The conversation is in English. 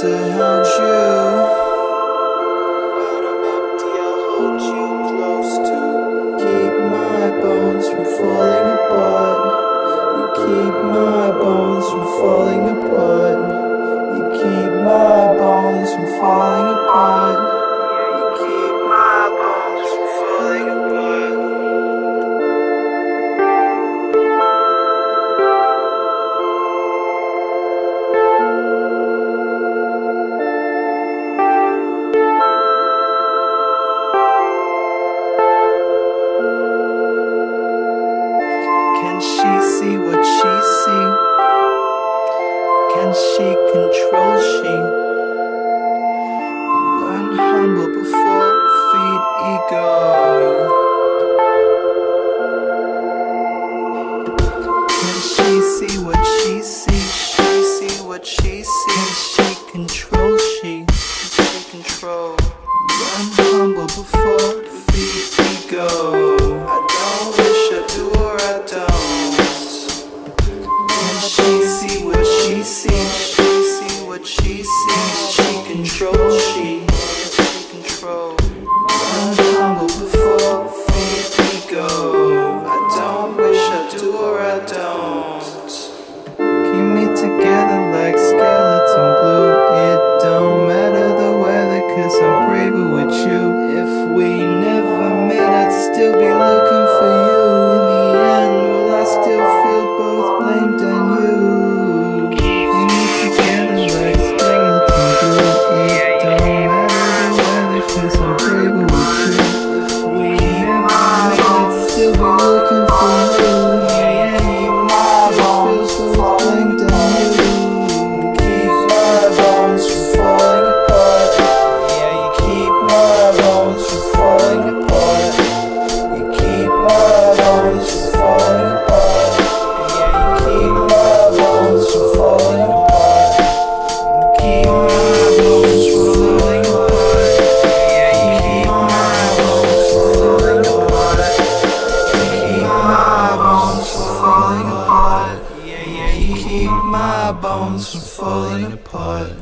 to haunt you. mind she controls she Learn humble before feed ego Can she see what she sees? She see what she sees She controls she She control Learn humble before feed ego sees, she see what she sees. She controls, she, she controls. keep my bones from falling apart.